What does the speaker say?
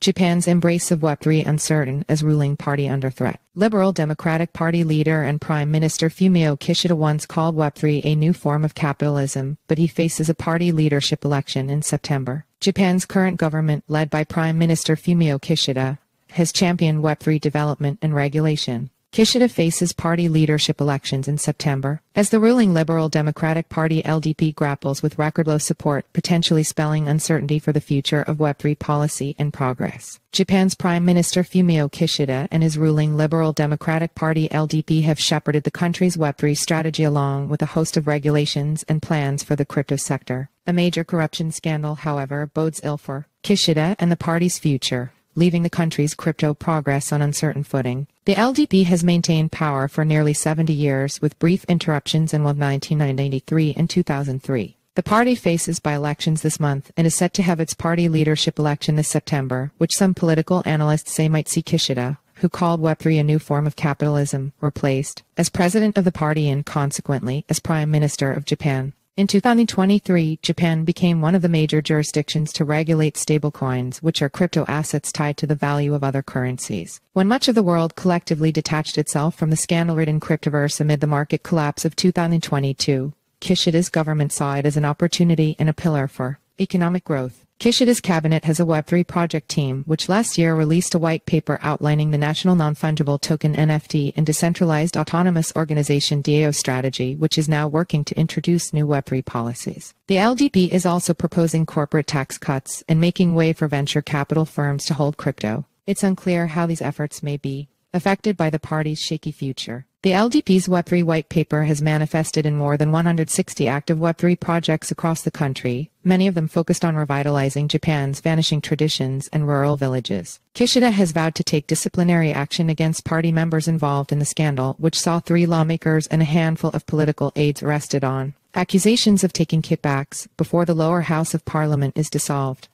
Japan's embrace of Web3 uncertain as ruling party under threat. Liberal Democratic Party leader and Prime Minister Fumio Kishida once called Web3 a new form of capitalism, but he faces a party leadership election in September. Japan's current government, led by Prime Minister Fumio Kishida, has championed Web3 development and regulation. Kishida faces party leadership elections in September as the ruling Liberal Democratic Party LDP grapples with record low support, potentially spelling uncertainty for the future of Web3 policy and progress. Japan's Prime Minister Fumio Kishida and his ruling Liberal Democratic Party LDP have shepherded the country's Web3 strategy along with a host of regulations and plans for the crypto sector. A major corruption scandal, however, bodes ill for Kishida and the party's future leaving the country's crypto progress on uncertain footing. The LDP has maintained power for nearly 70 years, with brief interruptions in 1993 and 2003. The party faces by-elections this month and is set to have its party leadership election this September, which some political analysts say might see Kishida, who called Web3 a new form of capitalism, replaced as president of the party and consequently as prime minister of Japan. In 2023, Japan became one of the major jurisdictions to regulate stablecoins, which are crypto assets tied to the value of other currencies. When much of the world collectively detached itself from the scandal-ridden cryptoverse amid the market collapse of 2022, Kishida's government saw it as an opportunity and a pillar for economic growth. Kishida's cabinet has a Web3 project team, which last year released a white paper outlining the National Non-Fungible Token NFT and Decentralized Autonomous Organization DAO strategy, which is now working to introduce new Web3 policies. The LDP is also proposing corporate tax cuts and making way for venture capital firms to hold crypto. It's unclear how these efforts may be affected by the party's shaky future. The LDP's Web3 white paper has manifested in more than 160 active Web3 projects across the country, many of them focused on revitalizing Japan's vanishing traditions and rural villages. Kishida has vowed to take disciplinary action against party members involved in the scandal, which saw three lawmakers and a handful of political aides arrested on accusations of taking kickbacks before the lower house of parliament is dissolved.